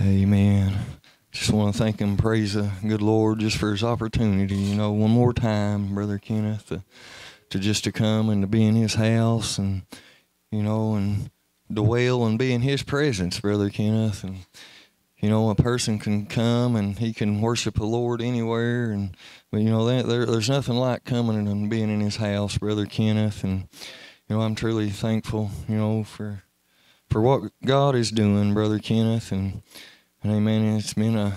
Amen. Just want to thank and praise the good Lord just for his opportunity, you know, one more time, Brother Kenneth, to, to just to come and to be in his house and, you know, and dwell and be in his presence, Brother Kenneth. And, you know, a person can come and he can worship the Lord anywhere. And, but, you know, that, there, there's nothing like coming and being in his house, Brother Kenneth. And, you know, I'm truly thankful, you know, for for what God is doing, Brother Kenneth, and, and Amen. It's been a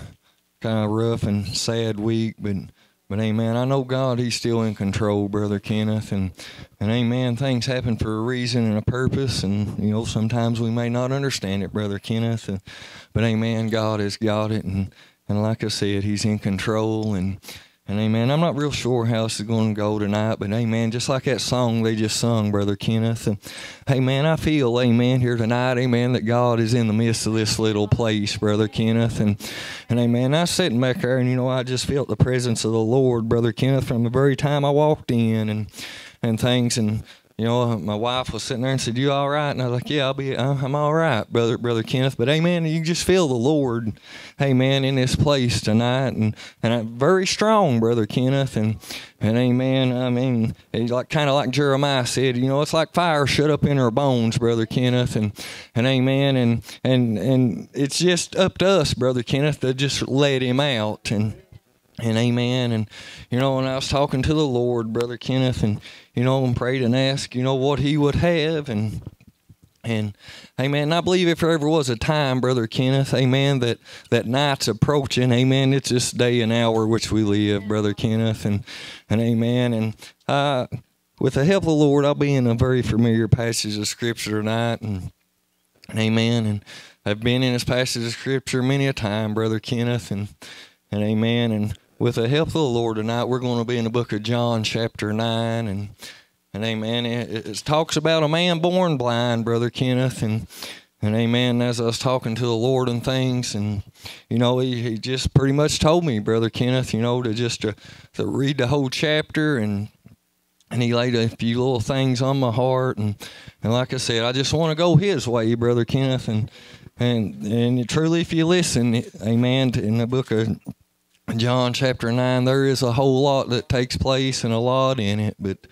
kind of rough and sad week, but but Amen. I know God, He's still in control, Brother Kenneth, and and Amen. Things happen for a reason and a purpose, and you know sometimes we may not understand it, Brother Kenneth, and, but Amen. God has got it, and and like I said, He's in control, and and amen. I'm not real sure how this is going to go tonight, but amen. Just like that song they just sung, Brother Kenneth. And amen. I feel, amen, here tonight, amen, that God is in the midst of this little place, Brother Kenneth. And, and amen. I was sitting back there and, you know, I just felt the presence of the Lord, Brother Kenneth, from the very time I walked in and, and things. And, you know, my wife was sitting there and said, "You all right?" And I was like, "Yeah, I'll be. Uh, I'm all right, brother, brother Kenneth." But Amen. You just feel the Lord, Amen, in this place tonight, and and I'm very strong, brother Kenneth, and and Amen. I mean, like kind of like Jeremiah said, you know, it's like fire shut up in our bones, brother Kenneth, and and Amen, and and and it's just up to us, brother Kenneth, to just let Him out and and amen. And, you know, when I was talking to the Lord, Brother Kenneth, and, you know, and prayed and asked, you know, what he would have. And, and amen. I believe if there ever was a time, Brother Kenneth, amen, that, that night's approaching, amen, it's this day and hour which we live, Brother Kenneth, and, and amen. And uh, with the help of the Lord, I'll be in a very familiar passage of Scripture tonight, and, and amen. And I've been in this passage of Scripture many a time, Brother Kenneth, and, and amen. And with the help of the Lord tonight, we're going to be in the book of John, chapter 9. And, and amen. It, it talks about a man born blind, Brother Kenneth. And, and amen. As I was talking to the Lord and things, and, you know, he, he just pretty much told me, Brother Kenneth, you know, to just to, to read the whole chapter and, and he laid a few little things on my heart and and like I said, I just want to go his way, brother Kenneth, and and and truly, if you listen, amen, in the book of John chapter 9, there is a whole lot that takes place and a lot in it. But,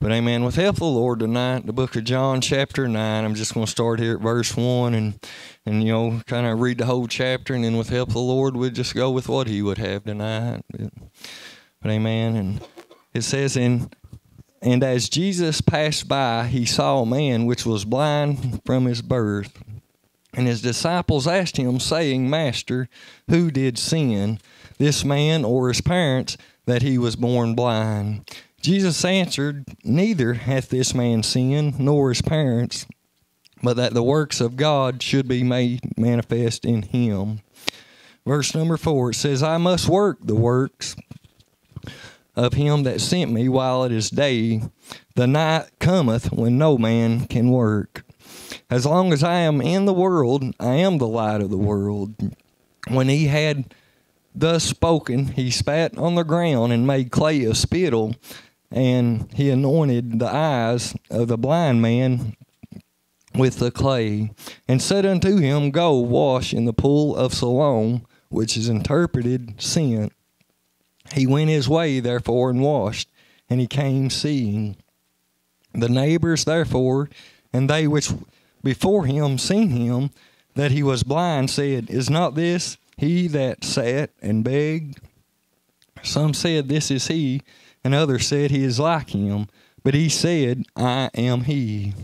but amen. With help of the Lord tonight, the book of John chapter 9, I'm just going to start here at verse 1 and, and you know, kind of read the whole chapter. And then with help of the Lord, we'll just go with what he would have tonight. But, but amen. And it says, in, And as Jesus passed by, he saw a man which was blind from his birth. And his disciples asked him, saying, Master, who did sin? This man or his parents that he was born blind? Jesus answered, Neither hath this man sinned, nor his parents, but that the works of God should be made manifest in him. Verse number four it says, I must work the works of him that sent me while it is day. The night cometh when no man can work. As long as I am in the world, I am the light of the world. When he had thus spoken, he spat on the ground and made clay of spittle, and he anointed the eyes of the blind man with the clay, and said unto him, Go wash in the pool of Siloam, which is interpreted sent. He went his way, therefore, and washed, and he came seeing. The neighbors, therefore, and they which before him seen him, that he was blind, said, Is not this he that sat and begged. Some said, This is he, and others said, He is like him. But he said, I am he.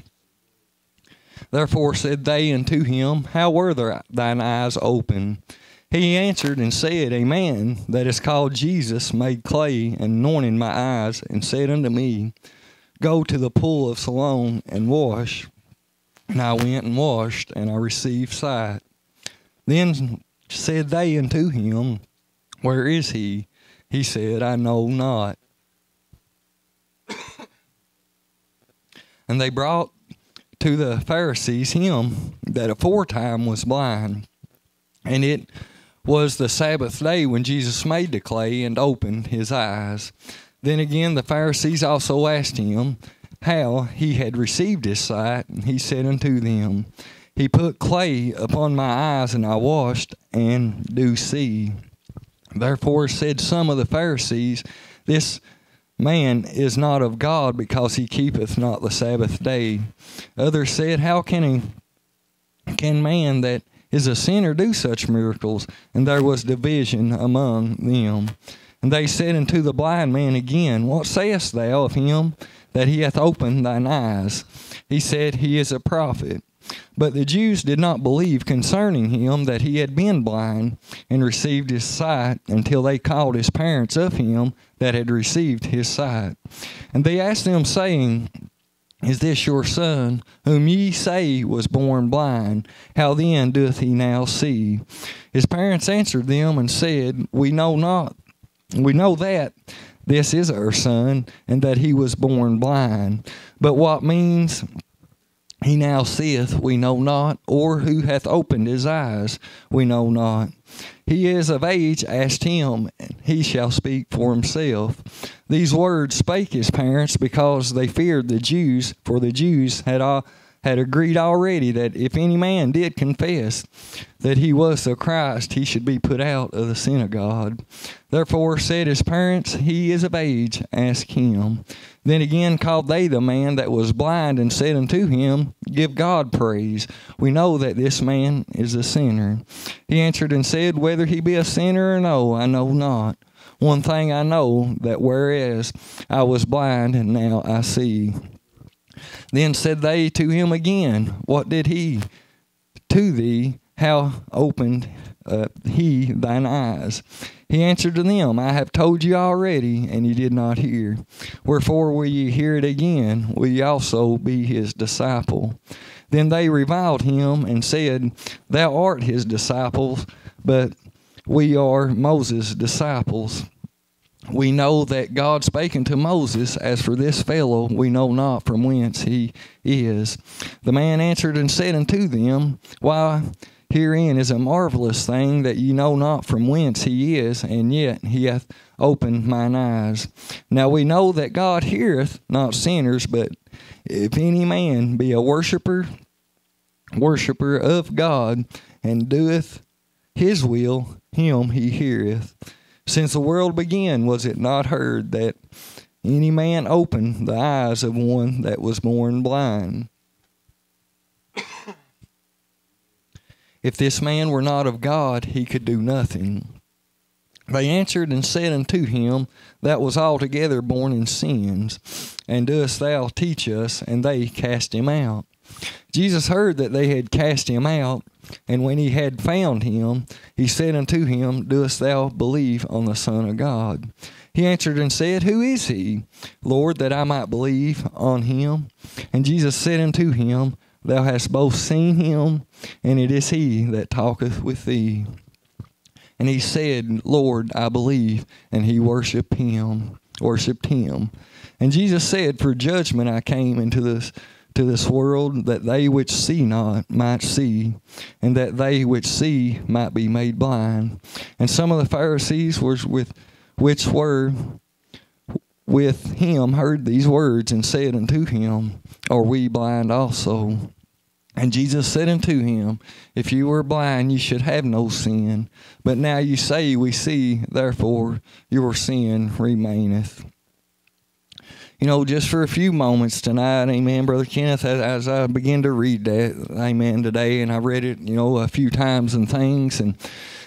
Therefore said they unto him, How were thine eyes open? He answered and said, A man that is called Jesus made clay and anointed my eyes, and said unto me, Go to the pool of Siloam and wash. And I went and washed, and I received sight. Then said they unto him, Where is he? He said, I know not. and they brought to the Pharisees him that aforetime was blind. And it was the Sabbath day when Jesus made the clay and opened his eyes. Then again the Pharisees also asked him how he had received his sight, and he said unto them, He put clay upon my eyes, and I washed and do see. Therefore said some of the Pharisees, This man is not of God, because he keepeth not the Sabbath day. Others said, How can he can man that is a sinner do such miracles? And there was division among them. And they said unto the blind man again, What sayest thou of him that he hath opened thine eyes? He said, He is a prophet. But the Jews did not believe concerning him that he had been blind and received his sight until they called his parents of him that had received his sight. And they asked them, saying, Is this your son, whom ye say was born blind? How then doth he now see? His parents answered them and said, We know not. We know that this is our son, and that he was born blind. But what means he now seeth, we know not, or who hath opened his eyes, we know not. He is of age, asked him, and he shall speak for himself. These words spake his parents because they feared the Jews, for the Jews had all had agreed already that if any man did confess that he was the Christ, he should be put out of the synagogue. Therefore said his parents, He is of age, ask him. Then again called they the man that was blind, and said unto him, Give God praise. We know that this man is a sinner. He answered and said, Whether he be a sinner or no, I know not. One thing I know, that whereas I was blind, and now I see. Then said they to him again, What did he to thee? How opened uh, he thine eyes? He answered to them, I have told you already, and ye did not hear. Wherefore will ye hear it again? Will ye also be his disciple? Then they reviled him and said, Thou art his disciples, but we are Moses' disciples we know that God spake unto Moses, As for this fellow, we know not from whence he is. The man answered and said unto them, Why, herein is a marvelous thing that ye know not from whence he is, and yet he hath opened mine eyes. Now we know that God heareth not sinners, but if any man be a worshipper, worshipper of God, and doeth his will, him he heareth. Since the world began, was it not heard that any man opened the eyes of one that was born blind? if this man were not of God, he could do nothing. They answered and said unto him, That was altogether born in sins, and dost thou teach us? And they cast him out. Jesus heard that they had cast him out, and when he had found him, he said unto him, Doest thou believe on the Son of God? He answered and said, Who is he, Lord, that I might believe on him? And Jesus said unto him, Thou hast both seen him, and it is he that talketh with thee. And he said, Lord, I believe. And he worshiped him, worshipped him. And Jesus said, For judgment I came into this to this world that they which see not might see, and that they which see might be made blind. And some of the Pharisees was with which were with him heard these words and said unto him, Are we blind also? And Jesus said unto him, If you were blind, you should have no sin. But now you say, We see, therefore your sin remaineth you know, just for a few moments tonight, amen, Brother Kenneth, as, as, I begin to read that, amen, today, and I read it, you know, a few times and things, and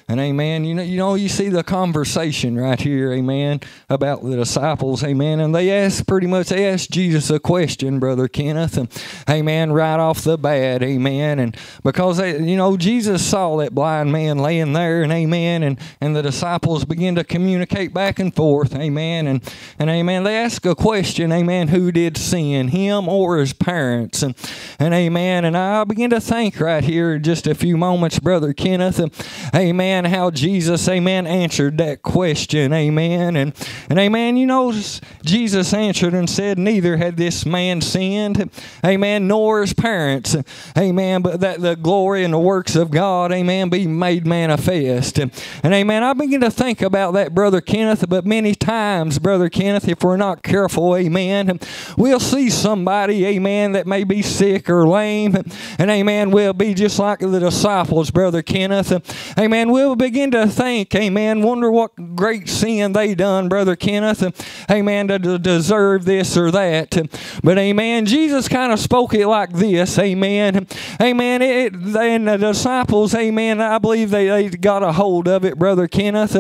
and amen. You know, you know, you see the conversation right here, amen, about the disciples, amen. And they asked pretty much they asked Jesus a question, Brother Kenneth, and amen, right off the bat, amen. And because they, you know, Jesus saw that blind man laying there, and amen, and, and the disciples begin to communicate back and forth, amen, and and amen. They ask a question, amen, who did sin, him or his parents? And and amen. And I begin to think right here just a few moments, Brother Kenneth, and amen amen, how Jesus, amen, answered that question, amen. And, and amen, you know, Jesus answered and said, Neither had this man sinned, amen, nor his parents, amen, but that the glory and the works of God, amen, be made manifest. And, and amen, I begin to think about that, Brother Kenneth, but many times, Brother Kenneth, if we're not careful, amen, we'll see somebody, amen, that may be sick or lame, and amen, we'll be just like the disciples, Brother Kenneth. Amen. We'll begin to think, amen, wonder what great sin they done, Brother Kenneth, amen, to, to deserve this or that. But amen, Jesus kind of spoke it like this, amen. Amen. It, and the disciples, amen, I believe they, they got a hold of it, Brother Kenneth.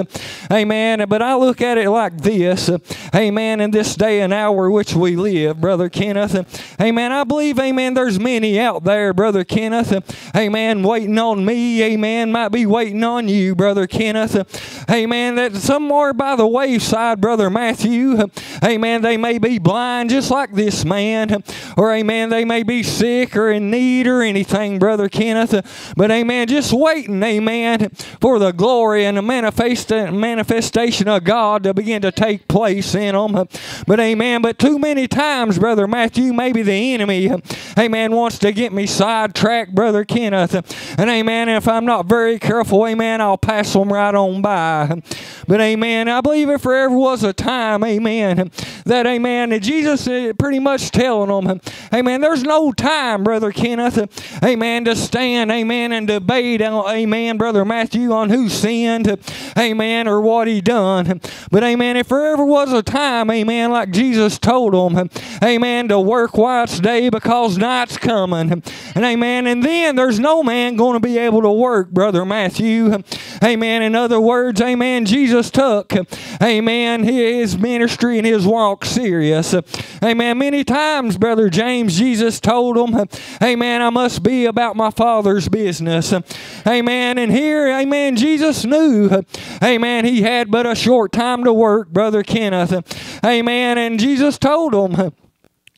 Amen. But I look at it like this, amen, in this day and hour which we live, Brother Kenneth. Amen. I believe, amen, there's many out there, Brother Kenneth, amen, waiting on me, amen, might be waiting on you, Brother Kenneth. Amen. That somewhere by the wayside, Brother Matthew, amen, they may be blind just like this man, or amen, they may be sick or in need or anything, Brother Kenneth. But amen, just waiting, amen, for the glory and the manifestation of God to begin to take place in them. But amen, but too many times, Brother Matthew, maybe the enemy, amen, wants to get me sidetracked, Brother Kenneth. And amen, if I'm not very careful, amen, I'll pass them right on by. But amen, I believe if there ever was a time, amen, that amen, that Jesus is pretty much telling them, amen, there's no time, Brother Kenneth, amen, to stand, amen, and debate, amen, Brother Matthew, on who sinned, amen, or what he done. But amen, if there ever was a time, amen, like Jesus told them, amen, to work while it's day because night's coming. And amen, and then there's no man going to be able to work, Brother Matthew. Amen. In other words, amen, Jesus took, amen, his ministry and his walk serious. Amen. Many times, Brother James, Jesus told him, amen, I must be about my Father's business. Amen. And here, amen, Jesus knew, amen, he had but a short time to work, Brother Kenneth. Amen. And Jesus told him,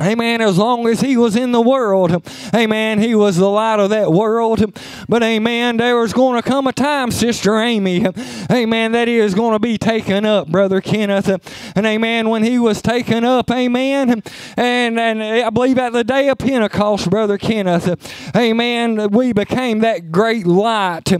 Amen. As long as he was in the world, amen, he was the light of that world. But amen, there was going to come a time, Sister Amy, amen, that he is going to be taken up, Brother Kenneth. And amen, when he was taken up, amen, and, and I believe at the day of Pentecost, Brother Kenneth, amen, we became that great light.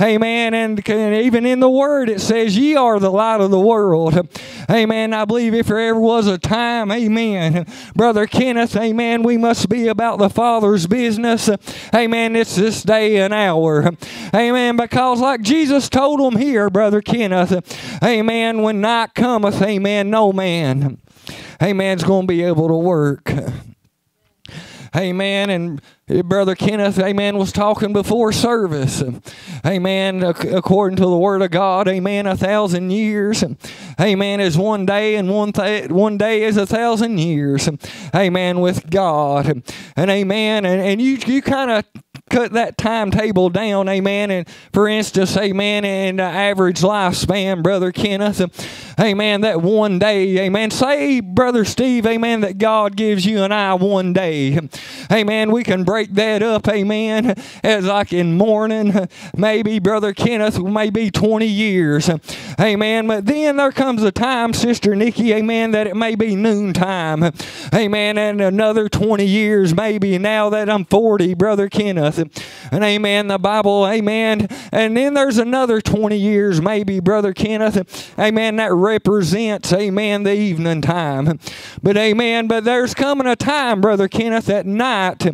Amen. And, and even in the word, it says, Ye are the light of the world. Amen. I believe if there ever was a time, amen, Brother Kenneth, amen, we must be about the Father's business. Amen. It's this day and hour. Amen. Because like Jesus told them here, Brother Kenneth, amen, when night cometh, amen, no man, amen's going to be able to work. Amen. And Brother Kenneth, amen, was talking before service. Amen. According to the Word of God, amen, a thousand years. Amen is one day, and one, th- one day is a thousand years. Amen, with God. And amen. And, and you, you kind of cut that timetable down, amen. And for instance, amen, and the average lifespan, Brother Kenneth, amen, that one day, amen. Say, Brother Steve, amen, that God gives you and I one day. Amen. We can break that up, amen, as like in morning, maybe Brother Kenneth, maybe 20 years. Amen. But then there comes a time, Sister Nikki, amen, that it may be noontime. Amen. And another 20 years, maybe now that I'm 40, Brother Kenneth. And amen, the Bible, amen. And then there's another 20 years, maybe, Brother Kenneth. Amen, that represents, amen, the evening time. But amen, but there's coming a time, Brother Kenneth, that night,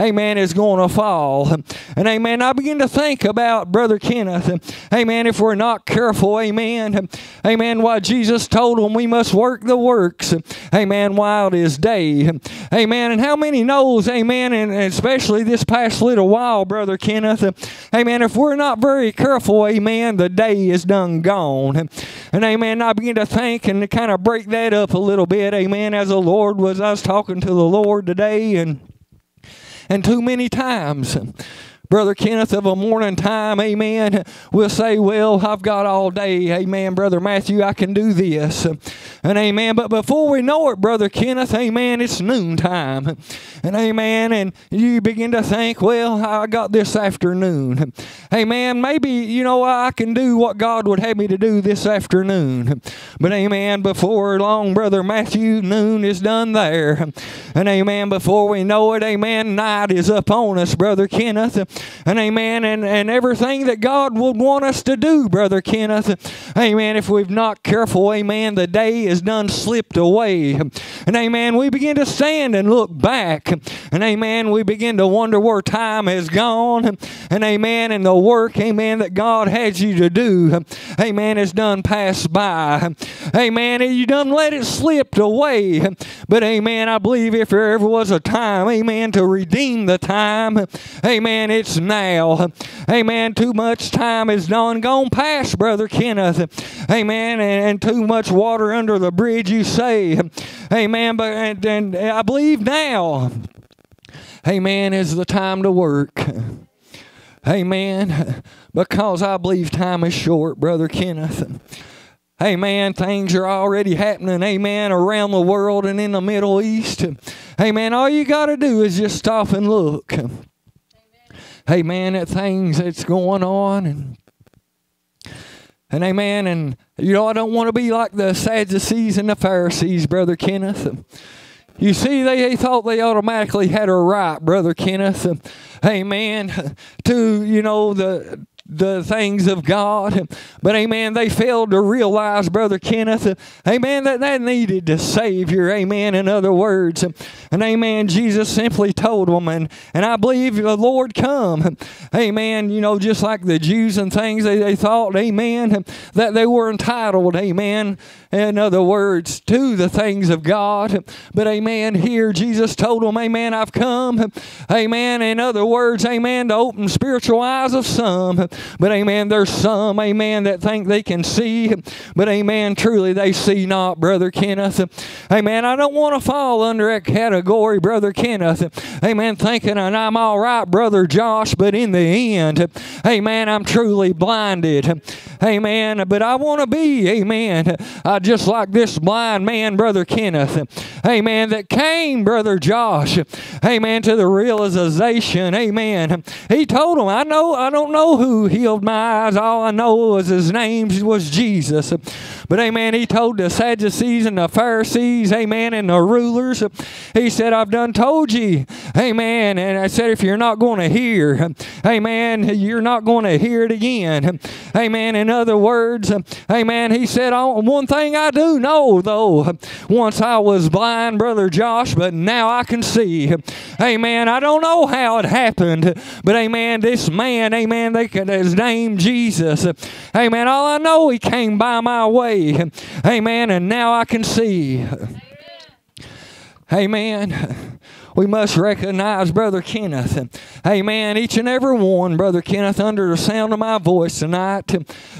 amen, is going to fall. And amen, I begin to think about Brother Kenneth. Amen, if we're not careful, amen. Amen, why Jesus told them we must work the works. Amen, while it is day. Amen, and how many knows, amen, and especially this past little while, Brother Kenneth. Amen. If we're not very careful, amen, the day is done gone. And amen, I begin to think and to kind of break that up a little bit. Amen. As the Lord was, I was talking to the Lord today and and too many times Brother Kenneth, of a morning time, amen, we'll say, Well, I've got all day, amen. Brother Matthew, I can do this. And amen. But before we know it, Brother Kenneth, amen, it's noontime. And amen. And you begin to think, Well, I got this afternoon. Amen. Maybe, you know, I can do what God would have me to do this afternoon. But amen, before long, Brother Matthew, noon is done there. And amen, before we know it, amen, night is upon us, Brother Kenneth. And amen, and, and everything that God would want us to do, Brother Kenneth. Amen, if we've not careful, amen, the day is done slipped away. And amen, we begin to stand and look back. And amen, we begin to wonder where time has gone. And amen, and the work, amen, that God has you to do, amen, is done passed by. Amen, you done let it slip away. But amen, I believe if there ever was a time, amen, to redeem the time, amen, it's now. Amen, too much time is done gone past, Brother Kenneth. Amen, and, and too much water under the bridge, you say. Amen, but and, and I believe now, amen, is the time to work. Amen. Because I believe time is short, Brother Kenneth. Amen. Things are already happening, amen, around the world and in the Middle East. Amen. All you got to do is just stop and look. Amen. amen at things that's going on and and amen. And you know, I don't want to be like the Sadducees and the Pharisees, Brother Kenneth. You see, they, thought they automatically had a right, Brother Kenneth. Amen. To, you know, the the things of God. But amen, they failed to realize, Brother Kenneth, amen, that they needed a Savior. Amen, in other words. And amen, Jesus simply told them, and, and I believe the Lord come. Amen, you know, just like the Jews and things, they, they thought, amen, that they were entitled, amen, in other words, to the things of God. But amen, here Jesus told them, amen, I've come, amen, in other words, amen, to open spiritual eyes of some. But amen, there's some, amen, that think they can see. But amen, truly they see not, Brother Kenneth. Amen, I don't want to fall under that category, Brother Kenneth. Amen, thinking and I'm all right, Brother Josh, but in the end, amen, I'm truly blinded. Amen, but I want to be, amen, uh, just like this blind man, Brother Kenneth. Amen, that came, Brother Josh, amen, to the realization, amen. He told him, I know, I don't know who healed my eyes. All I know was his name was Jesus. But amen, he told the Sadducees and the Pharisees, amen, and the rulers, he said, I've done told you, amen. And I said, if you're not going to hear, amen, you're not going to hear it again. Amen. In other words, amen, he said, one thing I do know, though, once I was blind, Brother Josh, but now I can see. Amen. I don't know how it happened, but amen, this man, amen, they could, his name Jesus. Amen. All I know, he came by my way way. Amen. And now I can see. Amen. We must recognize Brother Kenneth. Amen. Each and every one, Brother Kenneth, under the sound of my voice tonight.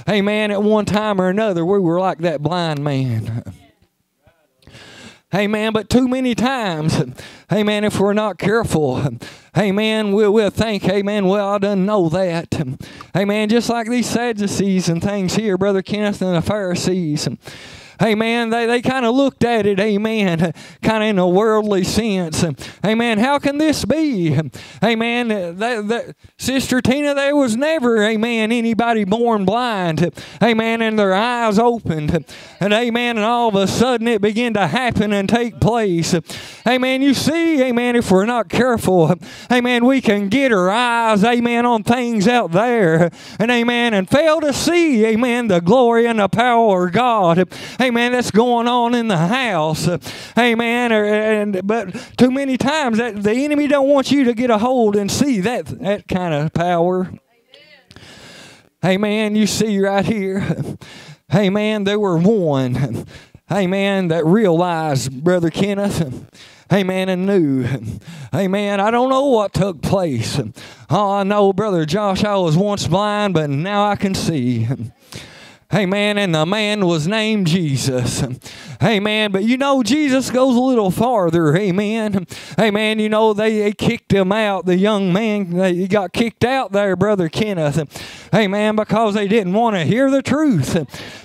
Amen. At one time or another, we were like that blind man. Amen. But too many times, amen, if we're not careful, amen, we'll, we'll think, amen, well, I didn't know that. Amen. Just like these Sadducees and things here, Brother Kenneth and the Pharisees. Amen. They, they kind of looked at it, amen, kind of in a worldly sense. Amen. How can this be? Amen. Sister Tina, there was never, amen, anybody born blind. Amen. And their eyes opened. And amen. And all of a sudden it began to happen and take place. Amen. You see, amen, if we're not careful, amen, we can get our eyes, amen, on things out there. And amen. And fail to see, amen, the glory and the power of God that's going on in the house. Amen. Er, and but too many times that the enemy don't want you to get a hold and see that that kind of power. Amen. Hey man, you see right here. Amen. There were one. Amen. That realized, Brother Kenneth. Amen. And knew. Amen. I don't know what took place. Oh, I know, Brother Josh, I was once blind, but now I can see. Amen. And the man was named Jesus. Amen. But you know, Jesus goes a little farther. Amen. Amen. You know, they, they kicked him out. The young man, they, he got kicked out there, Brother Kenneth. Amen. Because they didn't want to hear the truth.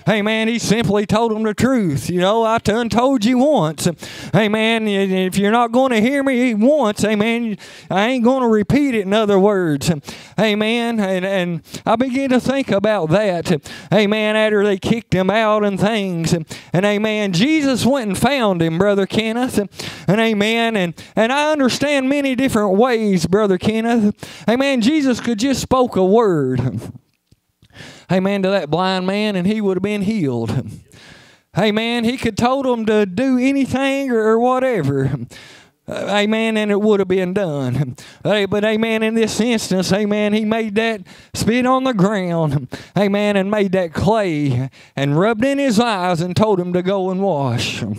Amen. He simply told them the truth. You know, I done told you once. Amen. If you're not going to hear me once, amen, I ain't going to repeat it in other words. Amen. And, and I begin to think about that. Amen. After they kicked him out and things. And, and amen. Jesus went and found him, Brother Kenneth. And, and amen. And, and I understand many different ways, Brother Kenneth. Amen. Jesus could just spoke a word. Amen to that blind man and he would have been healed. Amen. He could told him to do anything or, or whatever. Uh, amen, and it would have been done. Hey, but amen, in this instance, amen, he made that spit on the ground, amen, and made that clay and rubbed in his eyes and told him to go and wash.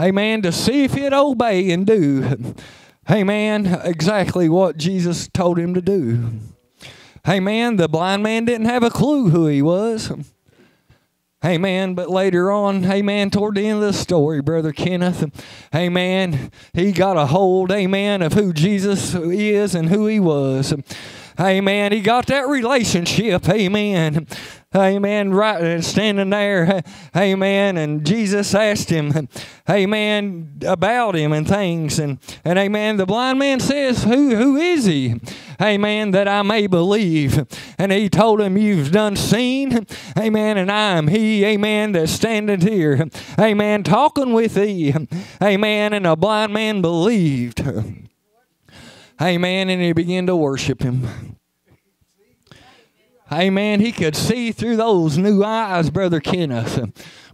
Amen, to see if he'd obey and do. Amen, exactly what Jesus told him to do. Amen, the blind man didn't have a clue who he was. Amen. But later on, amen, toward the end of the story, Brother Kenneth, amen, he got a hold, amen, of who Jesus is and who he was. Amen. He got that relationship. Amen. Amen. Right uh, standing there. Amen. And Jesus asked him, Amen, about him and things. And, and Amen. The blind man says, Who who is he? Amen. That I may believe. And he told him, You've done seen. Amen. And I am he. Amen. That's standing here. Amen. Talking with thee. Amen. And a blind man believed. Amen. And he began to worship him. Amen. He could see through those new eyes, Brother Kenneth.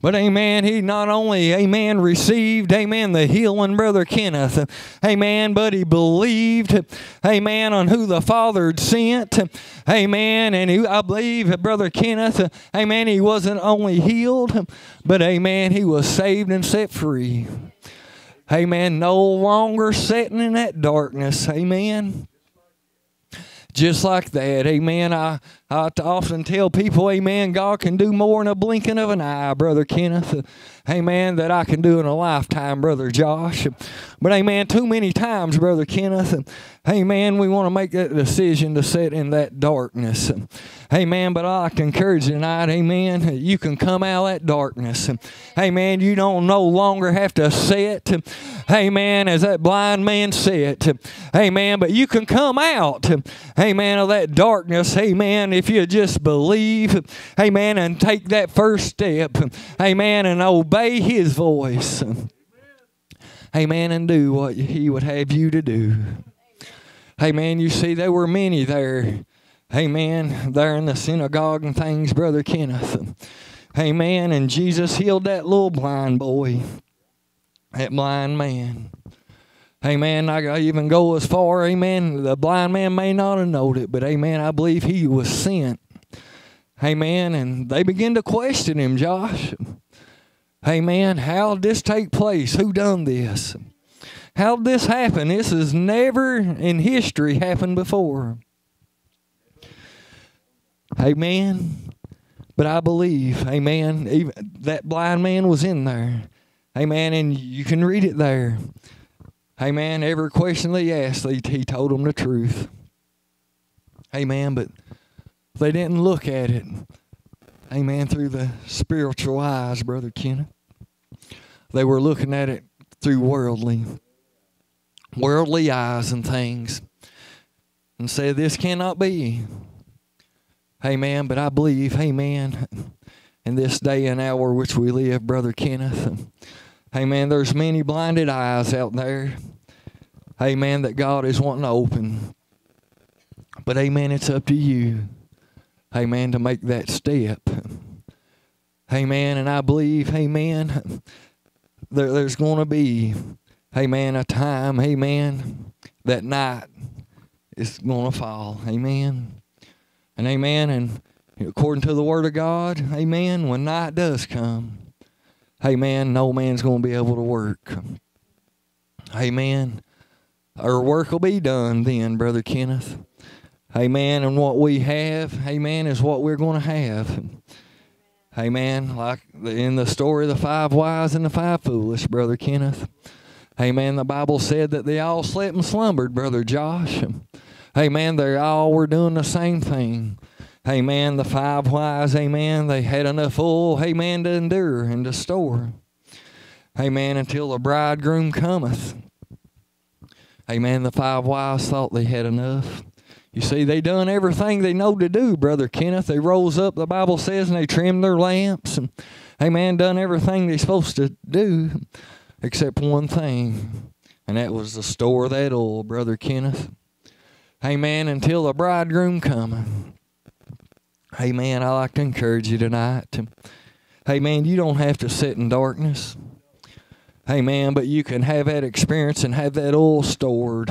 But amen, he not only, amen, received, amen, the healing, Brother Kenneth, amen, but he believed, amen, on who the Father had sent, amen, and he, I believe, Brother Kenneth, amen, he wasn't only healed, but amen, he was saved and set free. Amen. No longer sitting in that darkness. Amen. Just like that. Amen. I, I to often tell people, Amen, God can do more in a blinking of an eye, Brother Kenneth. Amen, that I can do in a lifetime, Brother Josh. But, Amen, too many times, Brother Kenneth, Amen, we want to make that decision to sit in that darkness. Amen, but I can encourage you tonight, Amen, you can come out of that darkness. Amen, you don't no longer have to sit, Amen, as that blind man said. Amen, but you can come out, Amen, of that darkness, Amen, if you just believe, amen, and take that first step, amen, and obey his voice, amen, and do what he would have you to do. Amen. You see, there were many there, amen, there in the synagogue and things, Brother Kenneth. Amen. And Jesus healed that little blind boy, that blind man. Amen. I even go as far, amen. The blind man may not have known it, but amen, I believe he was sent. Amen. And they begin to question him, Josh. Amen. How did this take place? Who done this? How did this happen? This has never in history happened before. Amen. But I believe, amen, even that blind man was in there. Amen. And you can read it there. Amen. Every question they asked, he, he told them the truth. Hey man, But they didn't look at it. Hey man, Through the spiritual eyes, Brother Kenneth. They were looking at it through worldly, worldly eyes and things, and said, "This cannot be." Hey man, But I believe, hey man, In this day and hour which we live, Brother Kenneth. Amen. There's many blinded eyes out there. Amen. That God is wanting to open. But amen, it's up to you. Amen. To make that step. Amen. And I believe, amen, there, there's going to be, amen, a time, amen, that night is going to fall. Amen. And amen. And according to the word of God, amen, when night does come, amen, no man's going to be able to work. Amen. Our work will be done then, Brother Kenneth. Amen. And what we have, amen, is what we're going to have. Amen. Like in the story of the five wise and the five foolish, Brother Kenneth. Amen. The Bible said that they all slept and slumbered, Brother Josh. Amen. They all were doing the same thing. Amen. The five wise, amen. They had enough oil, amen, to endure and to store. Amen. Until the bridegroom cometh. Amen. The five wise thought they had enough. You see, they done everything they know to do, Brother Kenneth. They rose up, the Bible says, and they trimmed their lamps. And, amen, done everything they supposed to do except one thing. And that was to store that oil, Brother Kenneth. Amen, until the bridegroom cometh. Amen, I like to encourage you tonight. Hey man, you don't have to sit in darkness. Hey, man, but you can have that experience and have that oil stored.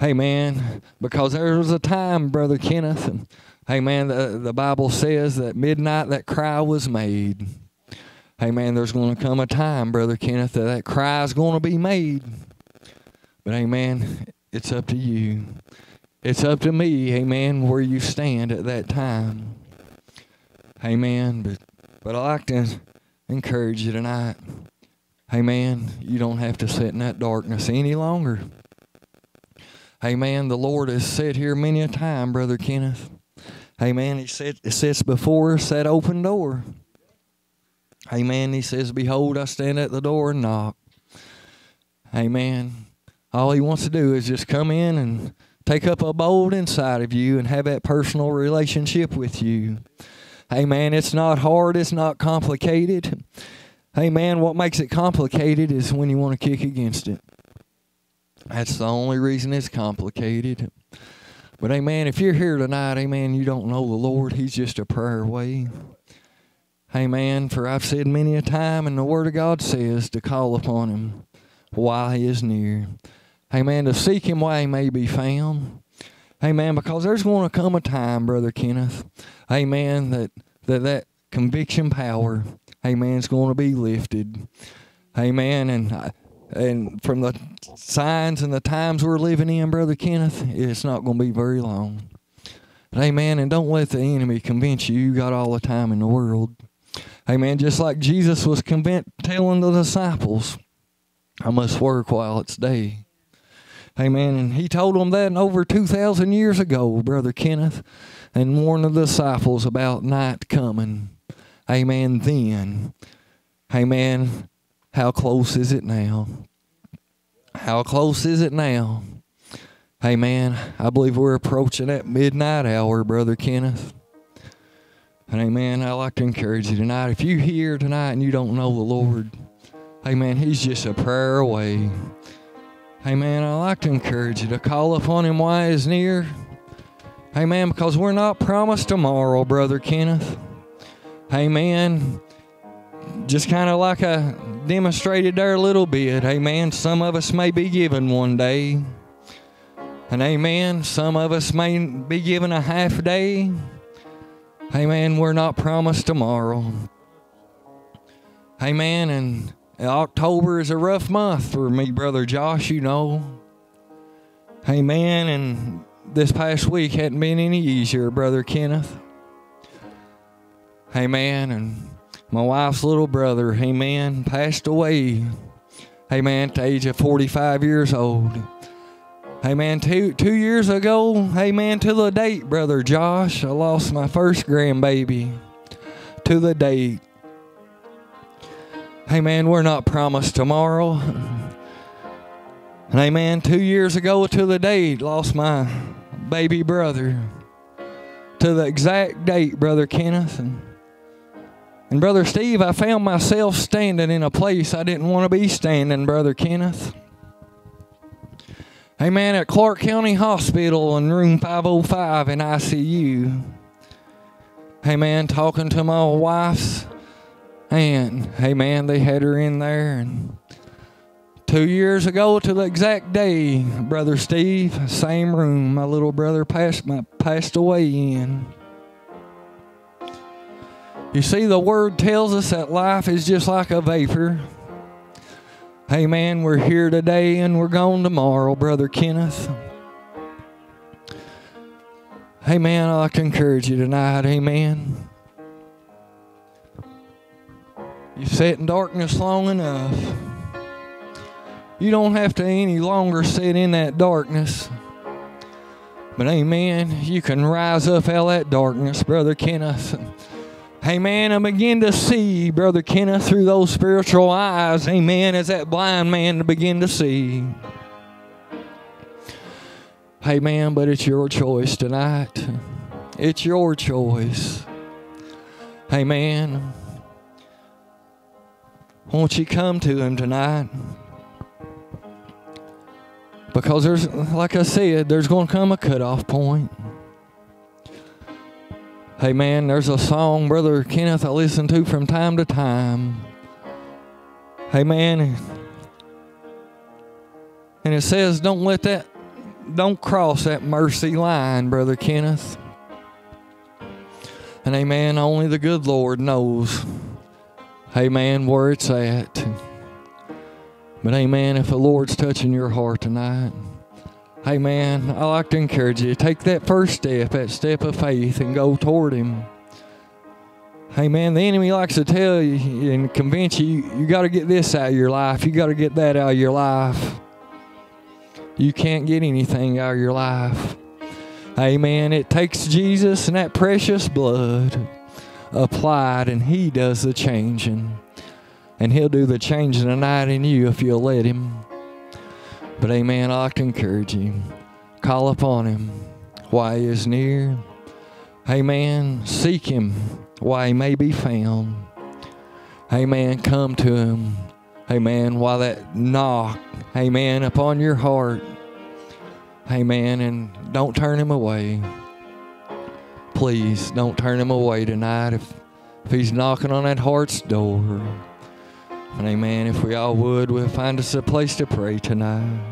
Hey man, because there was a time, Brother Kenneth, and hey man, the, the Bible says that midnight that cry was made. Hey man, there's going to come a time, Brother Kenneth, that that cry is going to be made. But hey man, it's up to you. It's up to me, amen, where you stand at that time. Amen. But but I like to encourage you tonight. Amen. You don't have to sit in that darkness any longer. Amen. The Lord has said here many a time, Brother Kenneth. Amen. He said it sits before us that open door. Amen. He says, Behold, I stand at the door and knock. Amen. All he wants to do is just come in and take up a bold inside of you and have that personal relationship with you. Hey man, It's not hard, it's not complicated. Hey man, What makes it complicated is when you want to kick against it. That's the only reason it's complicated. But hey man, if you're here tonight, hey man, you don't know the Lord, He's just a prayer away. man, For I've said many a time, and the Word of God says to call upon Him while He is near. Amen. To seek Him while He may be found. Amen. Because there's going to come a time, Brother Kenneth. Amen. That that, that conviction power, amen, is going to be lifted. Amen. And uh, and from the signs and the times we're living in, Brother Kenneth, it's not going to be very long. Amen. And don't let the enemy convince you you got all the time in the world. Amen. Just like Jesus was convinced, telling the disciples, I must work while it's day. Amen. And he told them that over 2,000 years ago, Brother Kenneth, and warned the disciples about night coming. Amen. Then. Amen. How close is it now? How close is it now? Hey man, I believe we're approaching that midnight hour, Brother Kenneth. And amen, I'd like to encourage you tonight. If you're here tonight and you don't know the Lord, man, He's just a prayer away. Hey man, I like to encourage you to call upon Him while He's near. Hey man, because we're not promised tomorrow, Brother Kenneth. Hey man, just kind of like I demonstrated there a little bit. Hey man, Some of us may be given one day. And amen. Some of us may be given a half day. Amen. We're not promised tomorrow. Amen. And October is a rough month for me, Brother Josh, you know. Amen. And this past week hadn't been any easier, Brother Kenneth. Amen. And my wife's little brother, amen, passed away, amen, at the age of 45 years old. Amen. Two two years ago, amen, to the date, brother Josh, I lost my first grandbaby. To the date. Amen. We're not promised tomorrow. And man, Two years ago to the day, lost my baby brother. To the exact date, brother Kenneth. And and Brother Steve, I found myself standing in a place I didn't want to be standing, Brother Kenneth. Hey man, At Clark County Hospital in room 505 in ICU. Hey man, Talking to my wife's aunt. man, They had her in there. And two years ago to the exact day, Brother Steve, same room my little brother passed, my, passed away in. You see, the word tells us that life is just like a vapor. Hey, man, we're here today and we're gone tomorrow, Brother Kenneth. Hey, man, like to encourage you tonight. Amen. You've sat in darkness long enough. You don't have to any longer sit in that darkness. But amen, you can rise up out of that darkness, Brother Kenneth. Amen. And begin to see, Brother Kenneth, through those spiritual eyes. Amen. As that blind man to begin to see. Amen. But it's your choice tonight. It's your choice. Amen. Won't you come to him tonight? Because there's, like I said, there's going to come a cutoff point. Hey man, there's a song, Brother Kenneth, I listen to from time to time. Hey man, and it says, don't let that, don't cross that mercy line, Brother Kenneth. And amen, only the good Lord knows, where it's at. But amen, if the Lord's touching your heart tonight, man, I like to encourage you take that first step, that step of faith, and go toward Him. Man, the enemy likes to tell you and convince you you got to get this out of your life, you got to get that out of your life. You can't get anything out of your life. Amen. It takes Jesus and that precious blood applied, and He does the changing. And He'll do the changing tonight in you if you'll let Him. But amen, I to encourage you. Call upon Him while He is near. Amen. Seek Him while He may be found. Amen. Come to Him. Amen. While that knock, amen, upon your heart. Amen. And don't turn Him away. Please don't turn Him away tonight if, if He's knocking on that heart's door. And amen. If we all would, we'll find us a place to pray tonight.